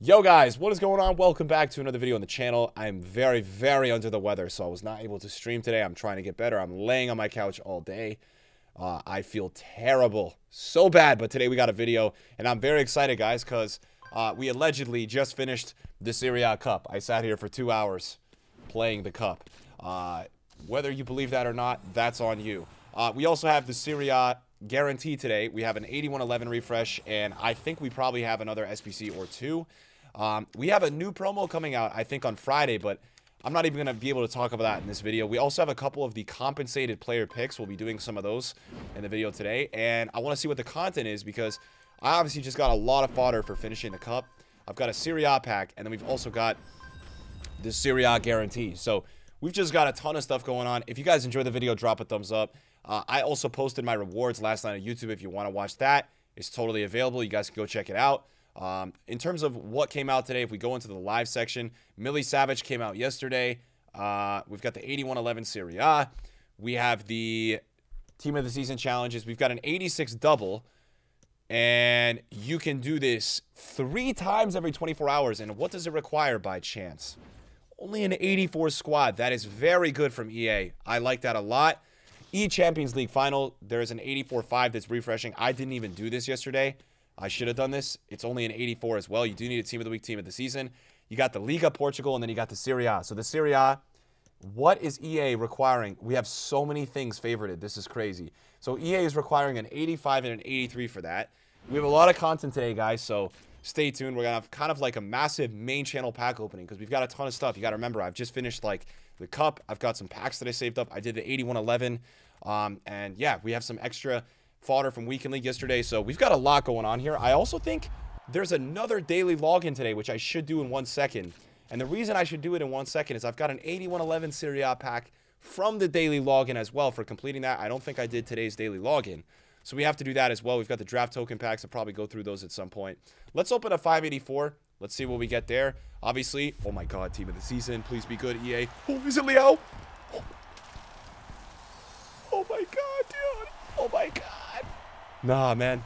Yo guys, what is going on? Welcome back to another video on the channel. I'm very, very under the weather, so I was not able to stream today. I'm trying to get better. I'm laying on my couch all day. Uh, I feel terrible. So bad, but today we got a video, and I'm very excited, guys, because uh, we allegedly just finished the Serie A Cup. I sat here for two hours playing the Cup. Uh, whether you believe that or not, that's on you. Uh, we also have the Serie A guarantee today. We have an 8111 refresh, and I think we probably have another SPC or two. Um, we have a new promo coming out, I think, on Friday, but I'm not even going to be able to talk about that in this video. We also have a couple of the compensated player picks. We'll be doing some of those in the video today, and I want to see what the content is because I obviously just got a lot of fodder for finishing the cup. I've got a Serie A pack, and then we've also got the Serie A guarantee. So we've just got a ton of stuff going on. If you guys enjoyed the video, drop a thumbs up. Uh, I also posted my rewards last night on YouTube. If you want to watch that, it's totally available. You guys can go check it out. Um, in terms of what came out today, if we go into the live section, Millie Savage came out yesterday. Uh, we've got the 8111 Serie A. We have the Team of the Season challenges. We've got an 86 double. And you can do this three times every 24 hours. And what does it require by chance? Only an 84 squad. That is very good from EA. I like that a lot. E Champions League final, there's an 84-5 that's refreshing. I didn't even do this yesterday. I should have done this. It's only an 84 as well. You do need a team of the week, team of the season. You got the Liga Portugal, and then you got the Serie A. So the Serie A, what is EA requiring? We have so many things favorited. This is crazy. So EA is requiring an 85 and an 83 for that. We have a lot of content today, guys, so stay tuned. We're going to have kind of like a massive main channel pack opening because we've got a ton of stuff. You got to remember, I've just finished like the cup. I've got some packs that I saved up. I did the 8111. Um, and yeah, we have some extra fodder from Weekend League yesterday. So we've got a lot going on here. I also think there's another daily login today, which I should do in one second. And the reason I should do it in one second is I've got an 8111 Serie A pack from the daily login as well for completing that. I don't think I did today's daily login. So we have to do that as well. We've got the draft token packs. I'll probably go through those at some point. Let's open a 584. Let's see what we get there. Obviously, oh my god, team of the season. Please be good, EA. Oh, is it Leo? Oh dude. Oh my god. Nah, man.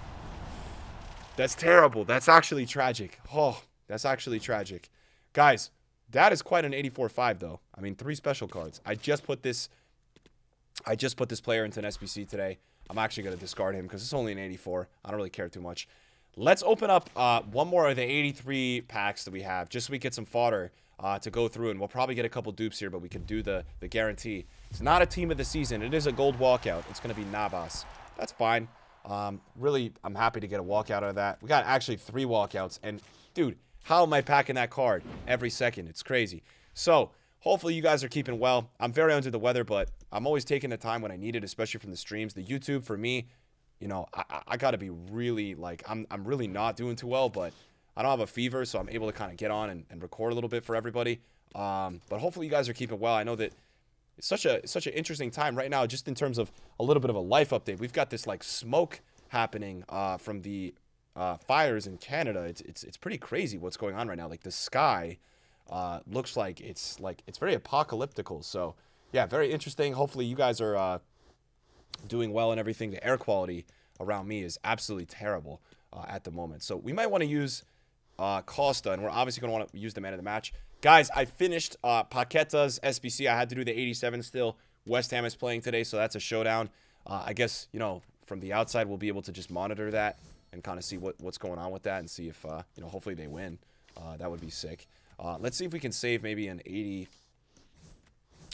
That's terrible. That's actually tragic. Oh, that's actually tragic. Guys, that is quite an 84-5, though. I mean, three special cards. I just put this... I just put this player into an SBC today. I'm actually going to discard him because it's only an 84. I don't really care too much. Let's open up uh, one more of the 83 packs that we have, just so we get some fodder uh, to go through. And we'll probably get a couple dupes here, but we can do the, the guarantee. It's not a team of the season. It is a gold walkout. It's going to be Navas. That's fine. Um, really, I'm happy to get a walkout out of that. We got actually three walkouts. And, dude, how am I packing that card every second? It's crazy. So, hopefully you guys are keeping well. I'm very under the weather, but I'm always taking the time when I need it, especially from the streams. The YouTube, for me, you know, I, I got to be really, like, I'm, I'm really not doing too well, but I don't have a fever, so I'm able to kind of get on and, and, record a little bit for everybody. Um, but hopefully you guys are keeping well. I know that it's such a such an interesting time right now, just in terms of a little bit of a life update. We've got this like smoke happening uh, from the uh, fires in Canada. It's, it's it's pretty crazy what's going on right now. Like the sky uh, looks like it's like it's very apocalyptical. So yeah, very interesting. Hopefully you guys are uh, doing well and everything. The air quality around me is absolutely terrible uh, at the moment. So we might want to use uh, Costa, and we're obviously going to want to use the man of the match. Guys, I finished uh, Paqueta's SBC. I had to do the 87 still. West Ham is playing today, so that's a showdown. Uh, I guess, you know, from the outside, we'll be able to just monitor that and kind of see what, what's going on with that and see if, uh, you know, hopefully they win. Uh, that would be sick. Uh, let's see if we can save maybe an 80,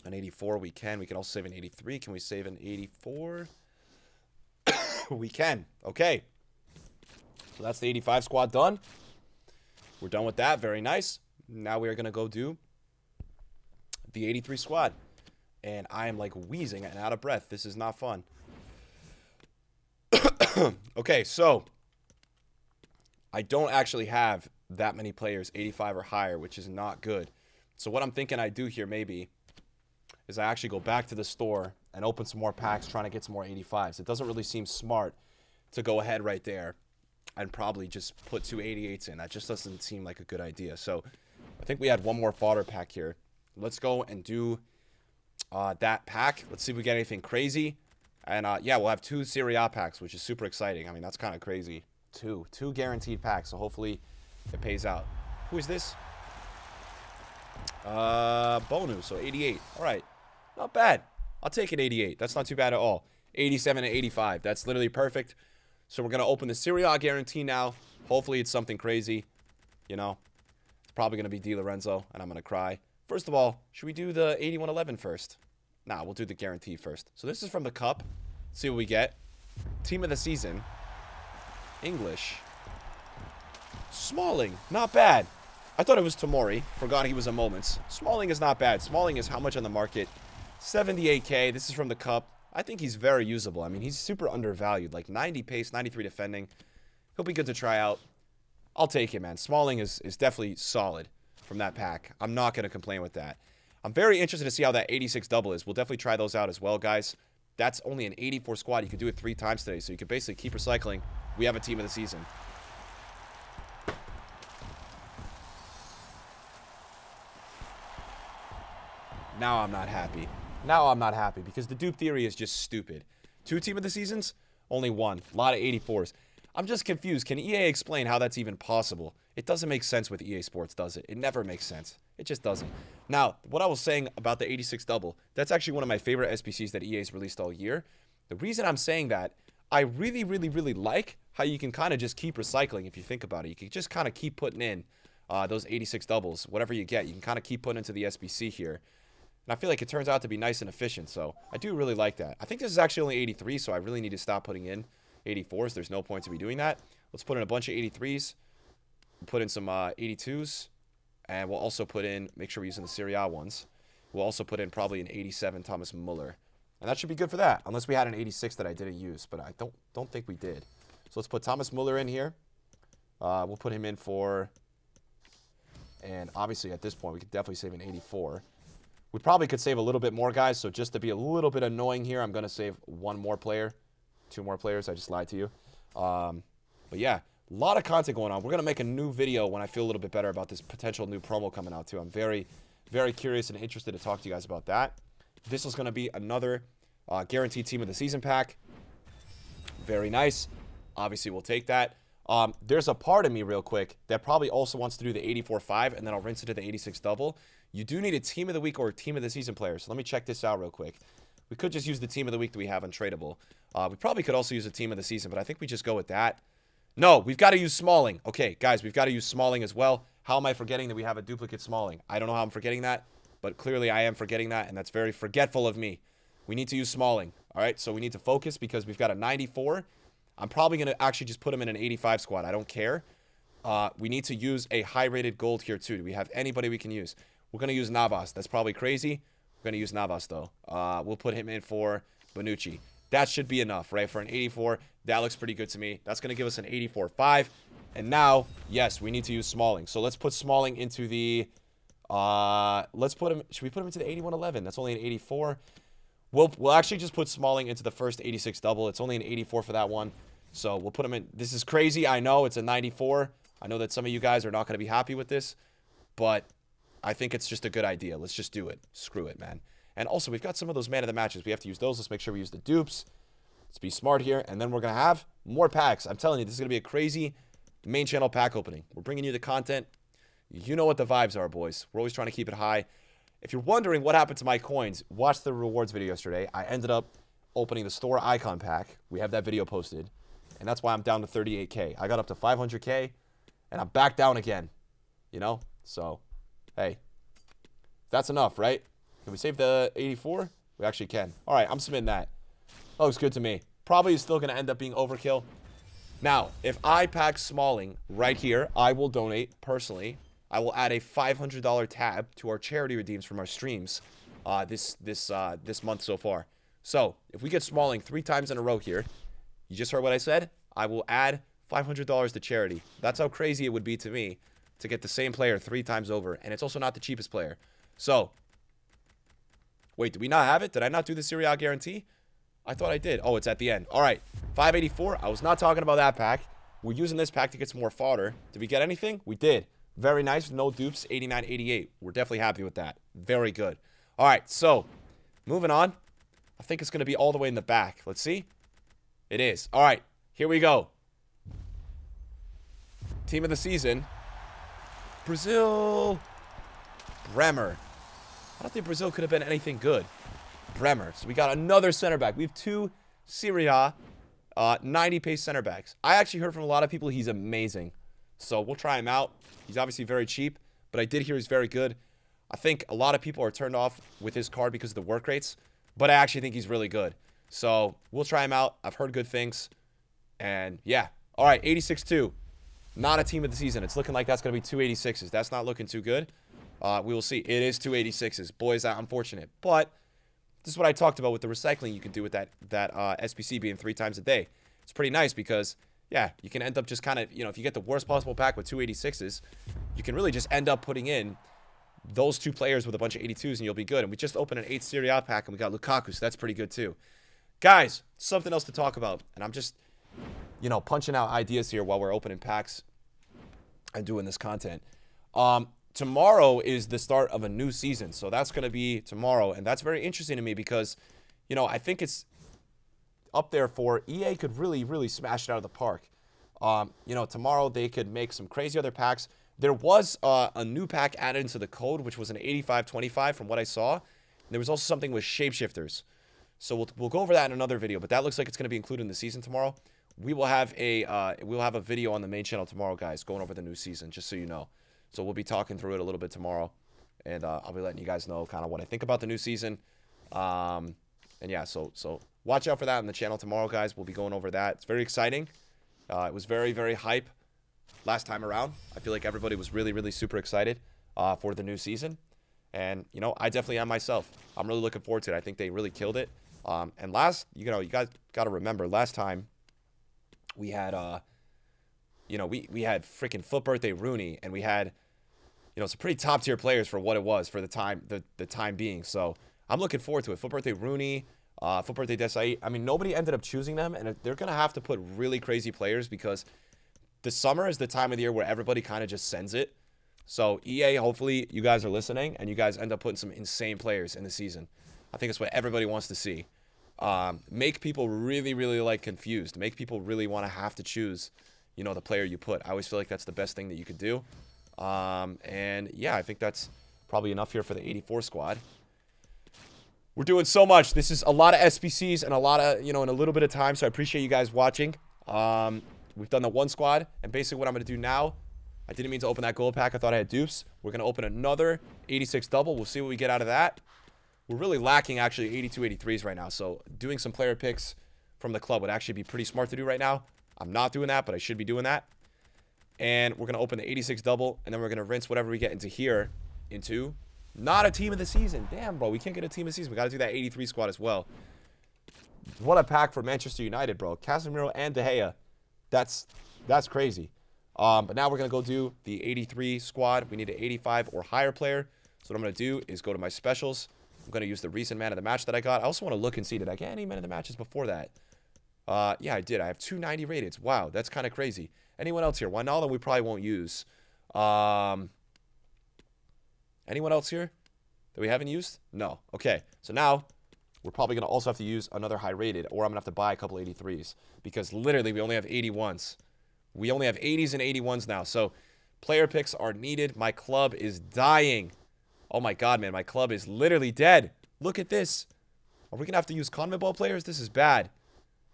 an 84. We can. We can also save an 83. Can we save an 84? we can. Okay. So that's the 85 squad done. We're done with that. Very nice. Now we are going to go do the 83 squad. And I am like wheezing and out of breath. This is not fun. okay, so I don't actually have that many players 85 or higher, which is not good. So what I'm thinking I do here maybe is I actually go back to the store and open some more packs trying to get some more 85s. It doesn't really seem smart to go ahead right there and probably just put two 88s in. That just doesn't seem like a good idea. So I think we had one more fodder pack here. Let's go and do uh, that pack. Let's see if we get anything crazy. And uh, yeah, we'll have two Serie A packs, which is super exciting. I mean, that's kind of crazy. Two. Two guaranteed packs. So hopefully it pays out. Who is this? Uh, Bonucci 88. All right. Not bad. I'll take an 88. That's not too bad at all. 87 and 85. That's literally perfect. So we're going to open the Serie A guarantee now. Hopefully it's something crazy. You know, it's probably going to be Di Lorenzo, and I'm going to cry. First of all, should we do the 8111 first? Nah, we'll do the guarantee first. So this is from the cup. Let's see what we get. Team of the season. English. Smalling. Not bad. I thought it was Tomori. Forgot he was a Moments. Smalling is not bad. Smalling is how much on the market? 78k. This is from the cup. I think he's very usable. I mean, he's super undervalued. Like 90 pace, 93 defending. He'll be good to try out. I'll take it, man. Smalling is, is definitely solid from that pack. I'm not going to complain with that. I'm very interested to see how that 86 double is. We'll definitely try those out as well, guys. That's only an 84 squad. You can do it three times today, so you can basically keep recycling. We have a team of the season. Now I'm not happy. Now I'm not happy because the dupe theory is just stupid. Two team of the seasons? Only one. A lot of 84s. I'm just confused. Can EA explain how that's even possible? It doesn't make sense with EA Sports, does it? It never makes sense. It just doesn't. Now, what I was saying about the 86 double, that's actually one of my favorite SBCs that EA's released all year. The reason I'm saying that, I really, really, really like how you can kind of just keep recycling if you think about it. You can just kind of keep putting in uh, those 86 doubles, whatever you get. You can kind of keep putting into the SBC here. And I feel like it turns out to be nice and efficient, so I do really like that. I think this is actually only 83, so I really need to stop putting in 84s. There's no point to be doing that. Let's put in a bunch of 83s. put in some uh, 82s. And we'll also put in, make sure we're using the Serie A ones. We'll also put in probably an 87 Thomas Muller. And that should be good for that, unless we had an 86 that I didn't use. But I don't don't think we did. So let's put Thomas Muller in here. Uh, we'll put him in for, and obviously at this point, we could definitely save an 84. We probably could save a little bit more, guys. So just to be a little bit annoying here, I'm going to save one more player. Two more players. I just lied to you. Um, but yeah, a lot of content going on. We're going to make a new video when I feel a little bit better about this potential new promo coming out, too. I'm very, very curious and interested to talk to you guys about that. This is going to be another uh, guaranteed team of the season pack. Very nice. Obviously, we'll take that. Um, there's a part of me, real quick, that probably also wants to do the 84-5, and then I'll rinse it to the 86 double. You do need a team of the week or a team of the season player. So let me check this out real quick. We could just use the team of the week that we have untradeable. Uh, we probably could also use a team of the season, but I think we just go with that. No, we've got to use Smalling. Okay, guys, we've got to use Smalling as well. How am I forgetting that we have a duplicate Smalling? I don't know how I'm forgetting that, but clearly I am forgetting that, and that's very forgetful of me. We need to use Smalling. All right, so we need to focus because we've got a 94. I'm probably going to actually just put him in an 85 squad. I don't care. Uh, we need to use a high-rated gold here, too. Do we have anybody we can use? We're going to use Navas. That's probably crazy. We're going to use Navas, though. Uh, we'll put him in for Bonucci. That should be enough, right? For an 84, that looks pretty good to me. That's going to give us an 84.5. And now, yes, we need to use Smalling. So let's put Smalling into the... Uh, let's put him... Should we put him into the 8111? That's only an 84. We'll, we'll actually just put Smalling into the first 86 double. It's only an 84 for that one. So we'll put him in... This is crazy. I know it's a 94. I know that some of you guys are not going to be happy with this. But I think it's just a good idea. Let's just do it. Screw it, man. And also, we've got some of those man of the matches. We have to use those. Let's make sure we use the dupes. Let's be smart here. And then we're going to have more packs. I'm telling you, this is going to be a crazy main channel pack opening. We're bringing you the content. You know what the vibes are, boys. We're always trying to keep it high. If you're wondering what happened to my coins, watch the rewards video yesterday. I ended up opening the store icon pack. We have that video posted. And that's why I'm down to 38K. I got up to 500K, and I'm back down again. You know? So Hey, that's enough, right? Can we save the 84? We actually can. All right, I'm submitting that. That looks good to me. Probably is still going to end up being overkill. Now, if I pack Smalling right here, I will donate personally. I will add a $500 tab to our charity redeems from our streams uh, this this uh, this month so far. So if we get Smalling three times in a row here, you just heard what I said. I will add $500 to charity. That's how crazy it would be to me to get the same player three times over. And it's also not the cheapest player. So, wait, did we not have it? Did I not do the Serie A guarantee? I thought I did. Oh, it's at the end. All right, 584. I was not talking about that pack. We're using this pack to get some more fodder. Did we get anything? We did. Very nice. No dupes. 89, 88. We're definitely happy with that. Very good. All right, so moving on. I think it's going to be all the way in the back. Let's see. It is. All right, here we go. Team of the season. Brazil. Bremer. I don't think Brazil could have been anything good. Bremer. So we got another center back. We have two Serie A uh, 90 pace center backs. I actually heard from a lot of people he's amazing. So we'll try him out. He's obviously very cheap, but I did hear he's very good. I think a lot of people are turned off with his card because of the work rates, but I actually think he's really good. So we'll try him out. I've heard good things. And yeah. All right, 86-2. Not a team of the season. It's looking like that's going to be two 86s. That's not looking too good. Uh, we will see. It is two 86s. Boy, is that unfortunate. But this is what I talked about with the recycling you can do with that, that uh, SBC being three times a day. It's pretty nice because, yeah, you can end up just kind of, you know, if you get the worst possible pack with two 86s, you can really just end up putting in those two players with a bunch of 82s and you'll be good. And we just opened an 8 Serie A pack and we got Lukaku, so that's pretty good too. Guys, something else to talk about. And I'm just, you know, punching out ideas here while we're opening packs and doing this content. Um, tomorrow is the start of a new season. So that's going to be tomorrow. And that's very interesting to me because, you know, I think it's up there for EA could really, really smash it out of the park. Um, you know, tomorrow they could make some crazy other packs. There was uh, a new pack added into the code, which was an 8525 from what I saw. There was also something with shapeshifters. So we'll, we'll go over that in another video, but that looks like it's going to be included in the season tomorrow. We will have a uh, we'll have a video on the main channel tomorrow, guys, going over the new season, just so you know. So we'll be talking through it a little bit tomorrow, and uh, I'll be letting you guys know kind of what I think about the new season. Um, and yeah, so so watch out for that on the channel tomorrow, guys. We'll be going over that. It's very exciting. Uh, it was very very hype last time around. I feel like everybody was really really super excited uh, for the new season, and you know I definitely am myself. I'm really looking forward to it. I think they really killed it. Um, and last, you know, you guys got to remember last time we had, uh, you know, we, we had freaking FUT Birthday Rooney and we had, you know, some pretty top tier players for what it was for the time, the, the time being. So I'm looking forward to it. FUT Birthday Rooney, uh, FUT Birthday Desailly. I mean, nobody ended up choosing them and they're going to have to put really crazy players because the summer is the time of the year where everybody kind of just sends it. So EA, hopefully you guys are listening and you guys end up putting some insane players in the season. I think it's what everybody wants to see. Um, make people really, really like confused. Make people really want to have to choose, you know, the player you put. I always feel like that's the best thing that you could do. Um, and yeah, I think that's probably enough here for the 84 squad. We're doing so much. This is a lot of SBCs and a lot of, you know, in a little bit of time. So I appreciate you guys watching. Um, we've done the one squad. And basically what I'm going to do now, I didn't mean to open that gold pack. I thought I had dupes. We're going to open another 86 double. We'll see what we get out of that. We're really lacking actually 82 83s right now. So doing some player picks from the club would actually be pretty smart to do right now. I'm not doing that, but I should be doing that. And we're going to open the 86 double, and then we're going to rinse whatever we get into here into not a team of the season. Damn, bro. We can't get a team of the season. We got to do that 83 squad as well. What a pack for Manchester United, bro. Casemiro and De Gea. That's that's crazy. Um, but now we're going to go do the 83 squad. We need an 85 or higher player. So what I'm going to do is go to my specials. I'm going to use the recent man of the match that I got. I also want to look and see, did I get any man of the matches before that? Uh, yeah, I did. I have 290 rated. Wow, that's kind of crazy. Anyone else here? Wijnaldum we probably won't use. Um, anyone else here that we haven't used? No. Okay, so now we're probably going to also have to use another high rated, or I'm going to have to buy a couple 83s because literally we only have 81s. We only have 80s and 81s now, so player picks are needed. My club is dying. Oh my god, man. My club is literally dead. Look at this. Are we going to have to use CONMEBOL players? This is bad.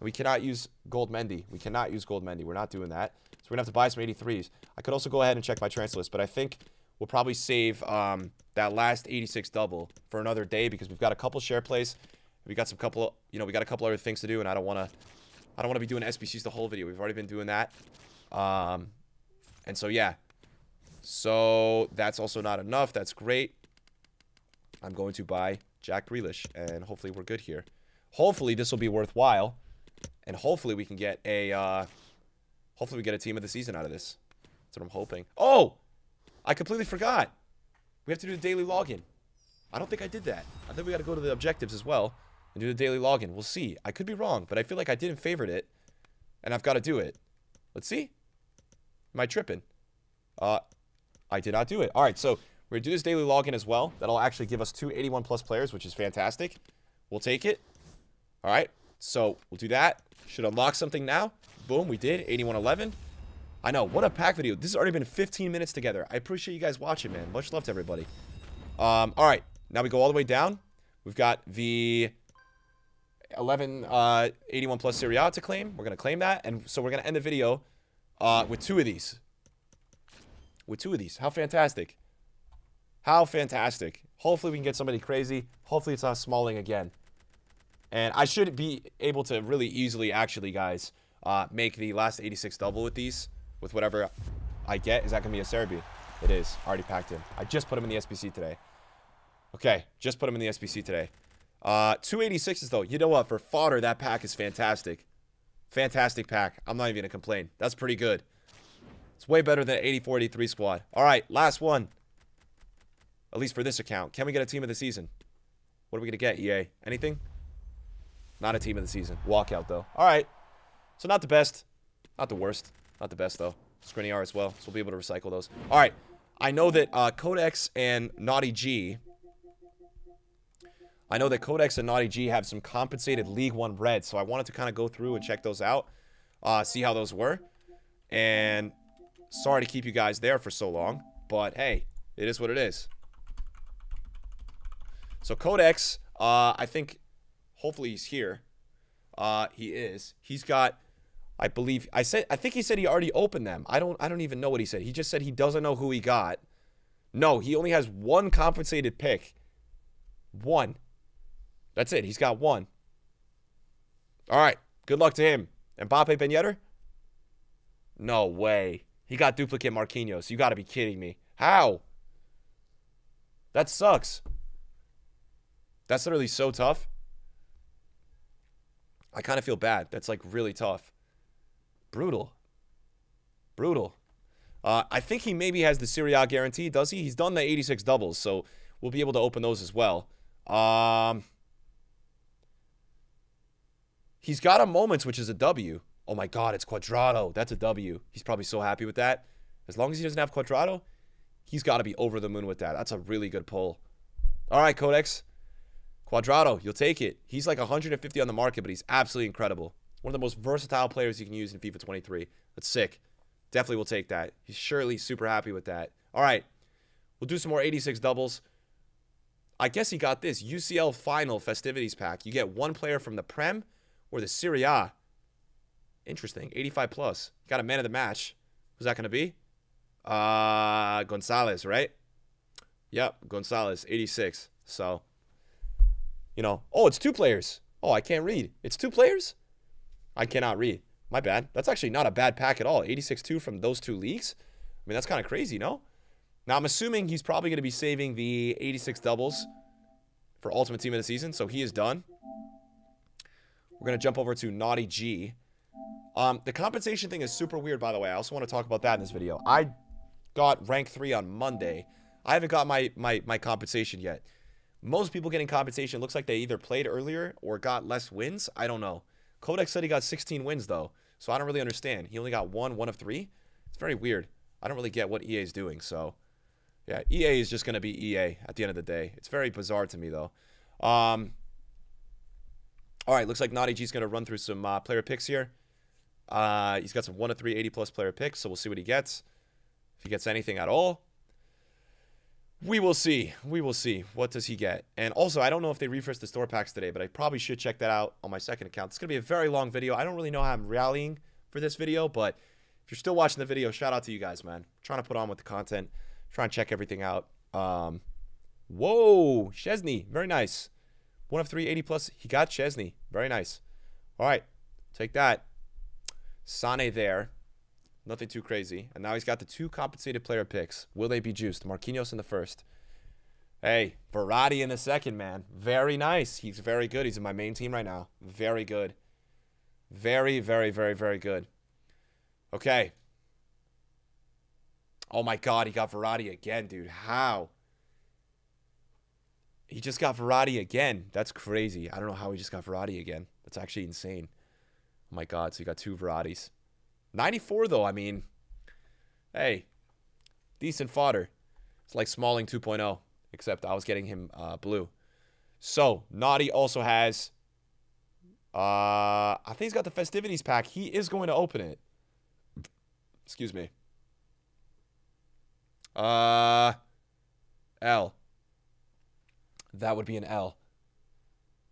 We cannot use Gold Mendy. We cannot use Gold Mendy. We're not doing that. So we're going to have to buy some 83s. I could also go ahead and check my transfer list, but I think we'll probably save um, that last 86 double for another day because we've got a couple share plays. We got some couple, you know, we got a couple other things to do, and I don't want to, I don't want to be doing SBCs the whole video. We've already been doing that. Um, and so, yeah. So that's also not enough. That's great. I'm going to buy Jack Grealish, and hopefully we're good here. Hopefully this will be worthwhile, and hopefully we can get a, uh, hopefully we get a team of the season out of this. That's what I'm hoping. Oh! I completely forgot. We have to do the daily login. I don't think I did that. I think we got to go to the objectives as well and do the daily login. We'll see. I could be wrong, but I feel like I didn't favorite it, and I've got to do it. Let's see. Am I tripping? Uh, I did not do it. All right, so we're going to do this daily login as well. That'll actually give us two 81 plus players, which is fantastic. We'll take it. All right. So we'll do that. Should unlock something now. Boom, we did. 8111. I know. What a pack video. This has already been 15 minutes together. I appreciate you guys watching, man. Much love to everybody. Um, all right. Now we go all the way down. We've got the 11 uh, 81 plus Serie A to claim. We're going to claim that. And so we're going to end the video uh, with two of these. With two of these. How fantastic. How fantastic. Hopefully we can get somebody crazy. Hopefully it's not Smalling again. And I should be able to really easily, actually, guys, uh, make the last 86 double with these. With whatever I get. Is that going to be Acerbi? It is. Already packed in. I just put him in the SBC today. Okay. Just put him in the SBC today. Uh, 286s, though. You know what? For fodder, that pack is fantastic. Fantastic pack. I'm not even going to complain. That's pretty good. It's way better than 84, 83 squad. All right. Last one. At least for this account. Can we get a team of the season? What are we going to get, EA? Anything? Not a team of the season. Walkout, though. All right. So not the best. Not the worst. Not the best, though. Skriniar as well. So we'll be able to recycle those. All right. I know that uh, Codex and Naughty G... I know that Codex and Naughty G have some compensated League One Reds, so I wanted to kind of go through and check those out, uh, see how those were. And sorry to keep you guys there for so long, but hey, it is what it is. So Codex, uh, I think, hopefully he's here. Uh, he is. He's got, I believe, I said, I think he said he already opened them. I don't, I don't even know what he said. He just said he doesn't know who he got. No, he only has one compensated pick. One. That's it. He's got one. All right. Good luck to him. Mbappe Ben? No way. He got duplicate Marquinhos. You got to be kidding me. How? That sucks. That's literally so tough. I kind of feel bad. That's like really tough. Brutal. Brutal. Uh, I think he maybe has the Serie A guarantee, does he? He's done the 86 doubles, so we'll be able to open those as well. Um, he's got a moments, which is a W. Oh my God, it's Cuadrado. That's a W. He's probably so happy with that. As long as he doesn't have Cuadrado, he's got to be over the moon with that. That's a really good pull. All right, Codex. Cuadrado, you'll take it. He's like 150 on the market, but he's absolutely incredible. One of the most versatile players you can use in FIFA 23. That's sick. Definitely will take that. He's surely super happy with that. All right. We'll do some more 86 doubles. I guess he got this. UCL Final Festivities Pack. You get one player from the Prem or the Serie A. Interesting. 85 plus. Got a man of the match. Who's that going to be? Uh, Gonzalez, right? Yep, Gonzalez, 86. So, you know, oh, it's two players. Oh, I can't read. It's two players? I cannot read. My bad. That's actually not a bad pack at all. 86-2 from those two leagues. I mean, that's kind of crazy, no? Now, I'm assuming he's probably going to be saving the 86 doubles for Ultimate Team of the Season, so he is done. We're going to jump over to Naughty G. Um, the compensation thing is super weird, by the way. I also want to talk about that in this video. I got rank 3 on Monday. I haven't got my, my, my compensation yet. Most people getting compensation looks like they either played earlier or got less wins. I don't know. Codex said he got 16 wins, though. So I don't really understand. He only got one, one of three. It's very weird. I don't really get what EA is doing. So, yeah, EA is just going to be EA at the end of the day. It's very bizarre to me, though. Um, all right, looks like Naughty G's going to run through some uh, player picks here. Uh, he's got some 1 of 3 80 plus player picks, so we'll see what he gets. If he gets anything at all. We will see. We will see. What does he get? And also, I don't know if they refreshed the store packs today, but I probably should check that out on my second account. It's going to be a very long video. I don't really know how I'm rallying for this video, but if you're still watching the video, shout out to you guys, man. I'm trying to put on with the content. Trying to check everything out. Um, whoa. Szczesny, Very nice. One of three, 80 plus. He got Szczesny. Very nice. All right. Take that. Sane there. Nothing too crazy. And now he's got the two compensated player picks. Will they be juiced? Marquinhos in the first. Hey, Verratti in the second, man. Very nice. He's very good. He's in my main team right now. Very good. Very, very, very, very good. Okay. Oh my god, he got Verratti again, dude. How? He just got Verratti again. That's crazy. I don't know how he just got Verratti again. That's actually insane. Oh my god, so he got two Verrattis. 94, though, I mean, hey, decent fodder. It's like Smalling 2.0, except I was getting him uh, blue. So, Naughty also has, uh, I think he's got the Festivities pack. He is going to open it. Excuse me. Uh, L. That would be an L.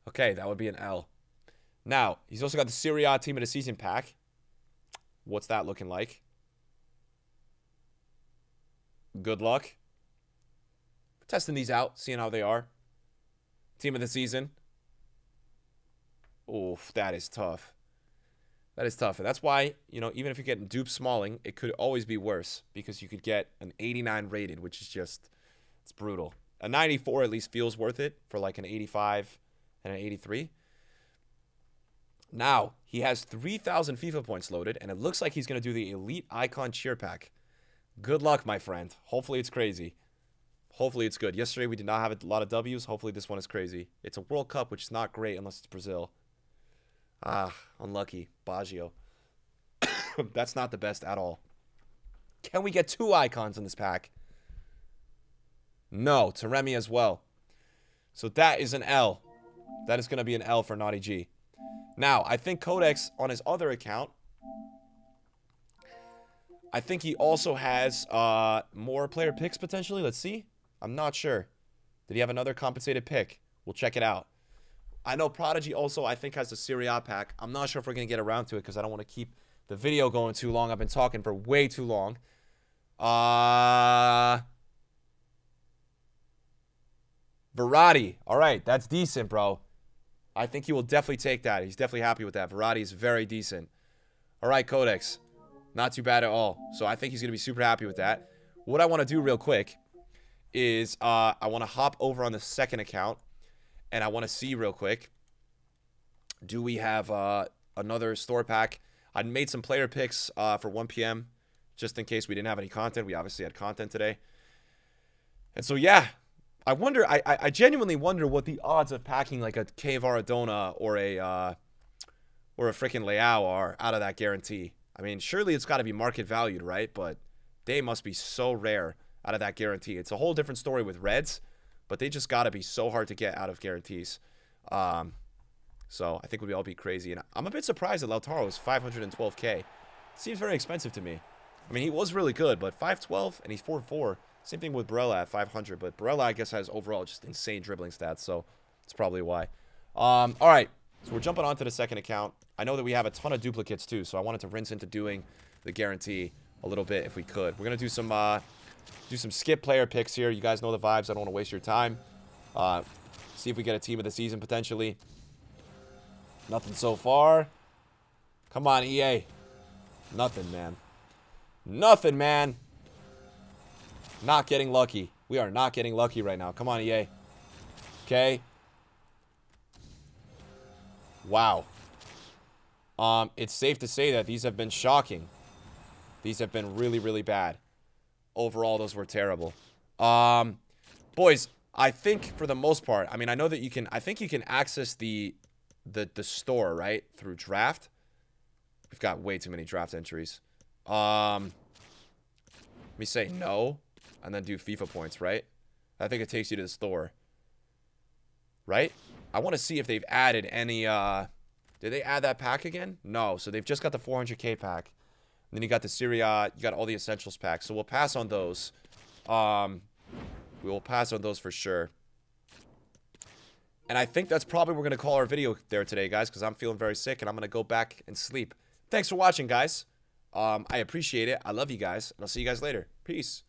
Okay, that would be an L. Now, he's also got the Serie A Team of the Season pack. What's that looking like? Good luck. Testing these out, seeing how they are. Team of the Season. Oof, that is tough. That is tough. And that's why, you know, even if you're getting dupe Smalling, it could always be worse because you could get an 89 rated, which is just, it's brutal. A 94 at least feels worth it for like an 85 and an 83. Now, he has 3,000 FIFA points loaded, and it looks like he's going to do the Elite Icon Cheer Pack. Good luck, my friend. Hopefully it's crazy. Hopefully it's good. Yesterday we did not have a lot of W's. Hopefully this one is crazy. It's a World Cup, which is not great unless it's Brazil. Ah, unlucky. Baggio. That's not the best at all. Can we get two icons in this pack? No, to Remy as well. So that is an L. That is going to be an L for Naughty G. Now, I think Codex on his other account, I think he also has uh, more player picks potentially. Let's see. I'm not sure. Did he have another compensated pick? We'll check it out. I know Prodigy also, I think, has the Serie A pack. I'm not sure if we're going to get around to it because I don't want to keep the video going too long. I've been talking for way too long. Uh... Verratti. All right, that's decent, bro. I think he will definitely take that. He's definitely happy with that. Verratti is very decent. All right, Codex. Not too bad at all. So I think he's going to be super happy with that. What I want to do real quick is uh, I want to hop over on the second account and I want to see real quick. Do we have uh, another store pack? I made some player picks uh, for 1 p.m. just in case we didn't have any content. We obviously had content today. And so, yeah, I wonder, I, I genuinely wonder what the odds of packing like a Kvaradona or a, uh, or a freaking Leao are out of that guarantee. I mean, surely it's got to be market valued, right? But they must be so rare out of that guarantee. It's a whole different story with Reds but they just got to be so hard to get out of guarantees. Um, so I think we'd all be crazy. And I'm a bit surprised that Lautaro is 512k. Seems very expensive to me. I mean, he was really good, but 512 and he's 4-4. Same thing with Barella at 500, but Barella, I guess, has overall just insane dribbling stats, so that's probably why. Um, all right, so we're jumping on to the second account. I know that we have a ton of duplicates, too, so I wanted to rinse into doing the guarantee a little bit if we could. We're going to do some uh, do some skip player picks here. You guys know the vibes. I don't want to waste your time. Uh, see if we get a team of the season potentially. Nothing so far. Come on, EA. Nothing, man. Nothing, man. Not getting lucky. We are not getting lucky right now. Come on, EA. Okay. Wow. Um, it's safe to say that these have been shocking. These have been really, really bad overall, those were terrible. Um, boys, I think for the most part, I mean, I know that you can, I think you can access the, the, the store, right? Through draft. We've got way too many draft entries. Um, let me say no, and then do FIFA points, right? I think it takes you to the store. Right? I want to see if they've added any, uh, did they add that pack again? No, so they've just got the 400k pack then you got the Serie A, you got all the Essentials packs. So we'll pass on those. Um, we will pass on those for sure. And I think that's probably we're going to call our video there today, guys, because I'm feeling very sick, and I'm going to go back and sleep. Thanks for watching, guys. Um, I appreciate it. I love you guys, and I'll see you guys later. Peace.